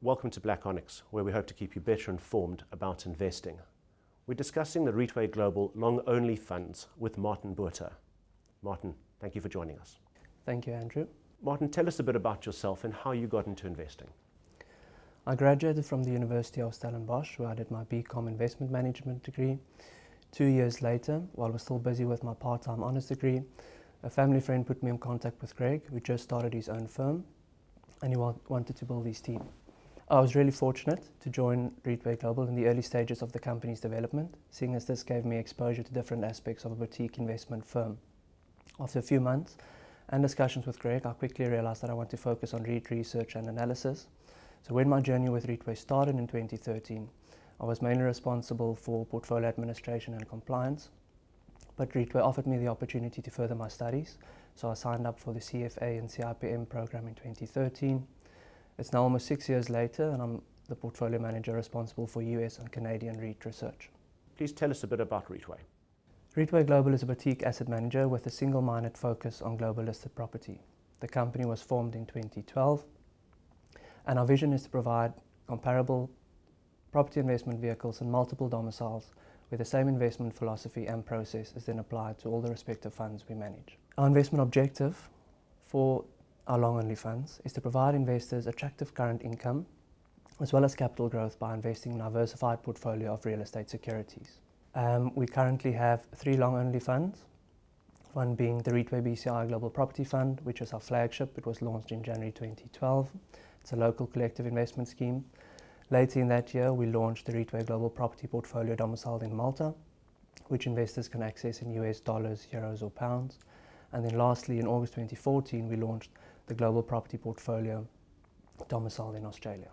Welcome to Black Onyx, where we hope to keep you better informed about investing. We're discussing the Reitway Global long only funds with Martin Botha. Martin, thank you for joining us. Thank you, Andrew. Martin, tell us a bit about yourself and how you got into investing. I graduated from the University of Stellenbosch, where I did my BCom Investment Management degree. Two years later, while I was still busy with my part-time honours degree, a family friend put me in contact with Greg, who just started his own firm, and he wa wanted to build his team. I was really fortunate to join Reitway Global in the early stages of the company's development, seeing as this gave me exposure to different aspects of a boutique investment firm. After a few months and discussions with Greg, I quickly realized that I want to focus on REIT research and analysis. So when my journey with Reitway started in 2013, I was mainly responsible for portfolio administration and compliance, but Reitway offered me the opportunity to further my studies, so I signed up for the CFA and CIPM program in 2013. It's now almost six years later, and I'm the portfolio manager responsible for US and Canadian REIT research. Please tell us a bit about Reitway. Reitway Global is a boutique asset manager with a single-minded focus on global listed property. The company was formed in 2012, and our vision is to provide comparable property investment vehicles in multiple domiciles where the same investment philosophy and process is then applied to all the respective funds we manage. Our investment objective for our long-only funds is to provide investors attractive current income as well as capital growth by investing in a diversified portfolio of real estate securities. Um, we currently have three long-only funds, one being the Reitway BCI Global Property Fund, which is our flagship. It was launched in January 2012. It's a local collective investment scheme Later in that year, we launched the Reitway Global Property Portfolio domiciled in Malta, which investors can access in US dollars, euros or pounds. And then lastly, in August 2014, we launched the Global Property Portfolio domiciled in Australia.